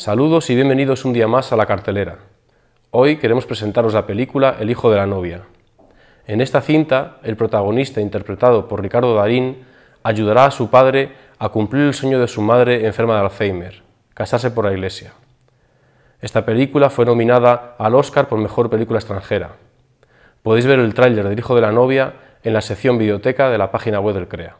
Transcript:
Saludos y bienvenidos un día más a la cartelera. Hoy queremos presentaros la película El hijo de la novia. En esta cinta, el protagonista, interpretado por Ricardo Darín, ayudará a su padre a cumplir el sueño de su madre enferma de Alzheimer, casarse por la iglesia. Esta película fue nominada al Oscar por Mejor Película Extranjera. Podéis ver el tráiler del hijo de la novia en la sección biblioteca de la página web del CREA.